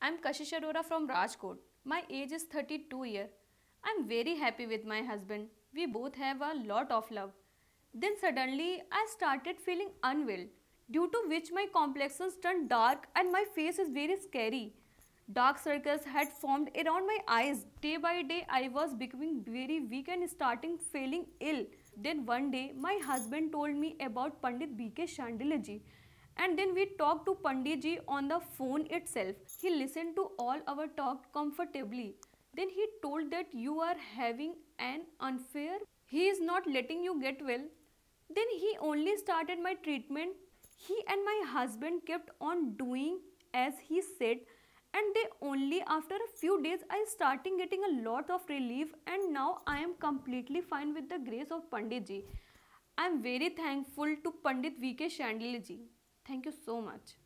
I'm Kashish Arora from Rajkot. My age is 32 year. I'm very happy with my husband. We both have a lot of love. Then suddenly I started feeling unwell, due to which my complexion turned dark and my face is very scary. Dark circles had formed around my eyes. Day by day, I was becoming very weak and starting feeling ill. Then one day, my husband told me about Pandit B.K. Sandilyaji. And then we talked to Panditji on the phone itself. He listened to all our talk comfortably. Then he told that you are having an unfair. He is not letting you get well. Then he only started my treatment. He and my husband kept on doing as he said and they only after a few days I starting getting a lot of relief and now I am completely fine with the grace of Panditji. I am very thankful to Pandit VK Sandilyaji. Thank you so much.